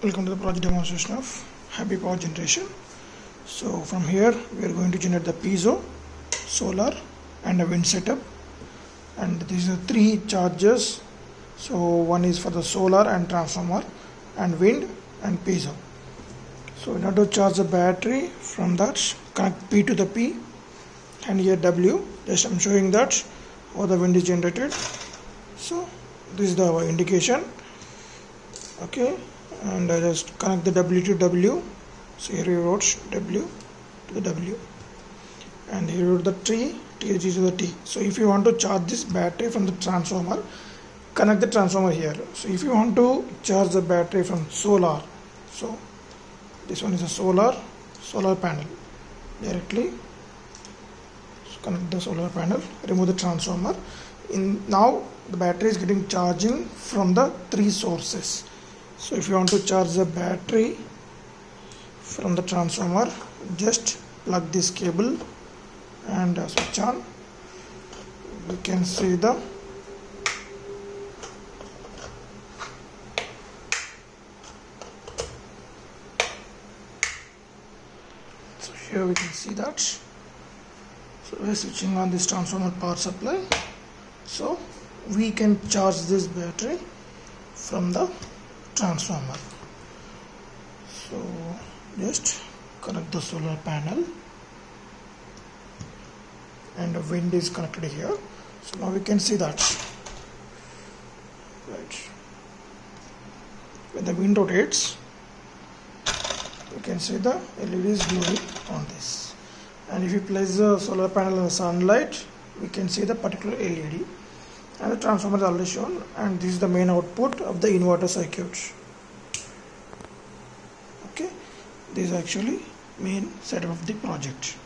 welcome to the project demonstration of hybrid power generation. So from here we are going to generate the piezo solar and a wind setup. And these are three charges. So one is for the solar and transformer and wind and piezo. So in order to charge the battery from that connect p to the p and here w. Just i'm showing that how the wind is generated. So this is the indication okay and I just connect the W to W so here we wrote W to the W and here wrote the T T to the T. So if you want to charge this battery from the transformer connect the transformer here. So if you want to charge the battery from solar so this one is a solar solar panel directly. So connect the solar panel remove the transformer. In now the battery is getting charging from the three sources so if you want to charge the battery from the transformer just plug this cable and uh, switch on. You can see the so here we can see that. So we're switching on this transformer power supply. So we can charge this battery from the transformer. So just connect the solar panel. And the wind is connected here. So now we can see that. Right. When the wind rotates you can see the LED is glowing on this. And if you place the solar panel in the sunlight we can see the particular LED and the transformer is already shown and this is the main output of the inverter circuit okay? This is actually main setup of the project